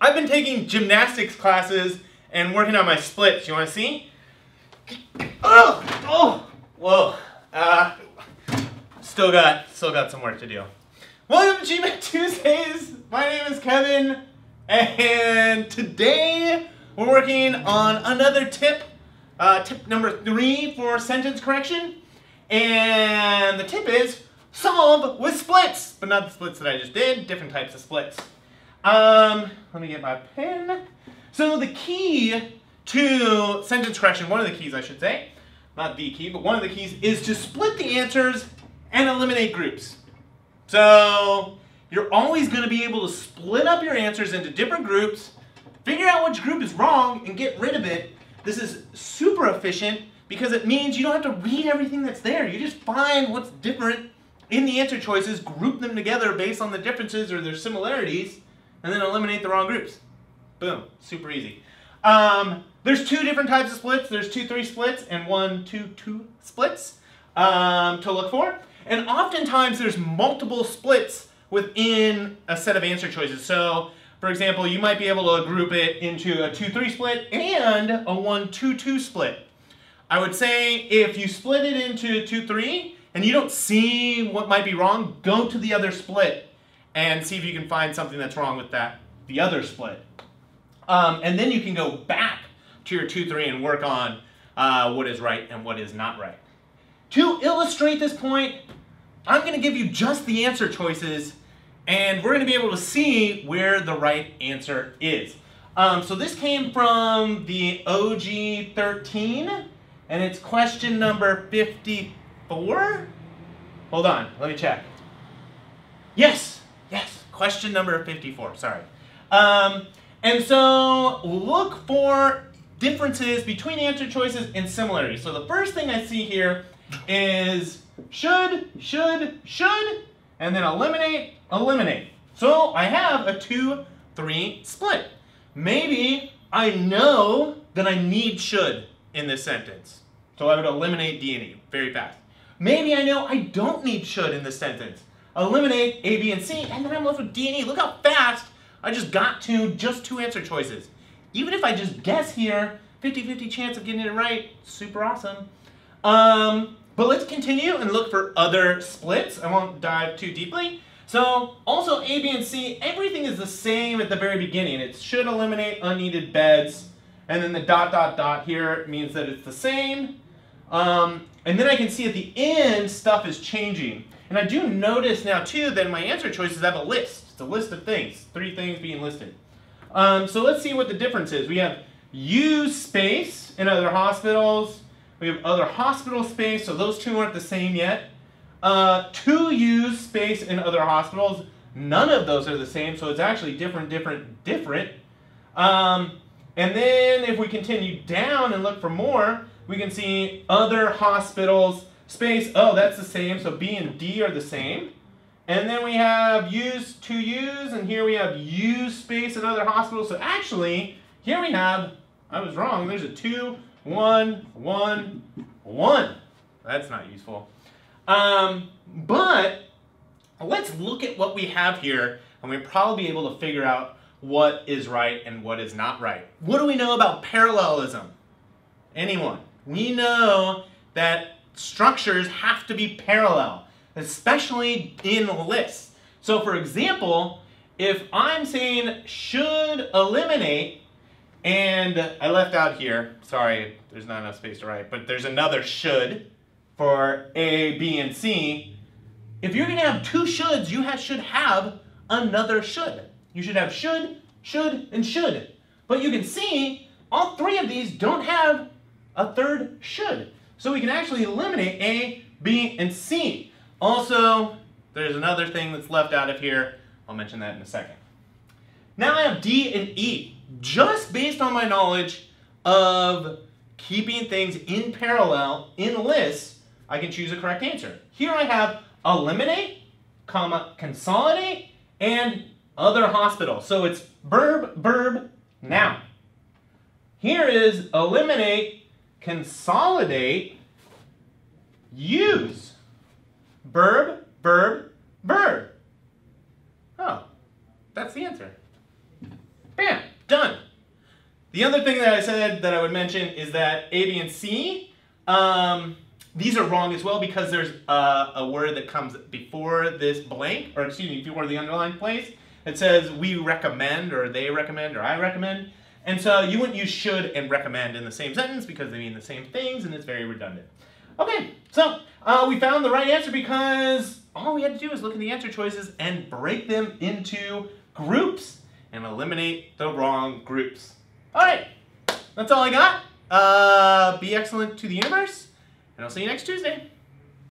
I've been taking gymnastics classes and working on my splits. You want to see? Oh, oh, whoa. Uh, still got, still got some work to do. Welcome to GMAT Tuesdays. My name is Kevin, and today we're working on another tip, uh, tip number three for sentence correction. And the tip is solve with splits, but not the splits that I just did, different types of splits. Um, let me get my pen. So the key to sentence correction, one of the keys I should say, not the key, but one of the keys is to split the answers and eliminate groups. So you're always going to be able to split up your answers into different groups Figure out which group is wrong and get rid of it. This is super efficient because it means you don't have to read everything that's there. You just find what's different in the answer choices, group them together based on the differences or their similarities, and then eliminate the wrong groups. Boom, super easy. Um, there's two different types of splits. There's two three splits and one two two splits um, to look for. And oftentimes there's multiple splits within a set of answer choices. So for example, you might be able to group it into a 2-3 split and a 1-2-2 split. I would say if you split it into 2-3 and you don't see what might be wrong, go to the other split and see if you can find something that's wrong with that, the other split. Um, and then you can go back to your 2-3 and work on uh, what is right and what is not right. To illustrate this point, I'm going to give you just the answer choices and we're going to be able to see where the right answer is. Um, so this came from the OG 13, and it's question number 54. Hold on, let me check. Yes, question number 54, sorry. Um, and so look for differences between answer choices and similarities. So the first thing I see here is should, should, should, and then eliminate, eliminate. So I have a 2-3 split. Maybe I know that I need should in this sentence. So I would eliminate D and E very fast. Maybe I know I don't need should in this sentence. Eliminate A, B, and C, and then I'm left with D and E. Look how fast I just got to just two answer choices. Even if I just guess here, 50-50 chance of getting it right, super awesome. Um, but let's continue and look for other splits. I won't dive too deeply. So also A, B, and C, everything is the same at the very beginning. It should eliminate unneeded beds. And then the dot, dot, dot here means that it's the same. Um, and then I can see at the end, stuff is changing. And I do notice now too that my answer choices have a list. It's a list of things, three things being listed. Um, so let's see what the difference is. We have use space in other hospitals, we have other hospital space, so those two aren't the same yet. Uh, to use space in other hospitals, none of those are the same, so it's actually different, different, different. Um, and then if we continue down and look for more, we can see other hospitals space. Oh, that's the same, so B and D are the same. And then we have use to use, and here we have use space in other hospitals. So actually, here we have, I was wrong, there's a 2, one, one, one. That's not useful. Um, but let's look at what we have here and we'll probably be able to figure out what is right and what is not right. What do we know about parallelism? Anyone? We know that structures have to be parallel, especially in lists. So for example, if I'm saying should eliminate, and I left out here, sorry, there's not enough space to write, but there's another should for A, B, and C. If you're to have two shoulds, you have, should have another should. You should have should, should, and should. But you can see all three of these don't have a third should. So we can actually eliminate A, B, and C. Also, there's another thing that's left out of here. I'll mention that in a second. Now I have D and E just based on my knowledge of keeping things in parallel in lists, I can choose a correct answer. Here I have eliminate, comma, consolidate, and other hospital. So it's verb, verb, noun. Here is eliminate, consolidate, use. Verb, verb, verb. Oh, that's the answer. Bam. Done. The other thing that I said that I would mention is that A, B, and C, um, these are wrong as well because there's a, a word that comes before this blank, or excuse me, before the underlined place. It says we recommend, or they recommend, or I recommend. And so you wouldn't use should and recommend in the same sentence because they mean the same things and it's very redundant. Okay, so uh, we found the right answer because all we had to do was look at the answer choices and break them into groups and eliminate the wrong groups. All right, that's all I got. Uh, be excellent to the universe, and I'll see you next Tuesday.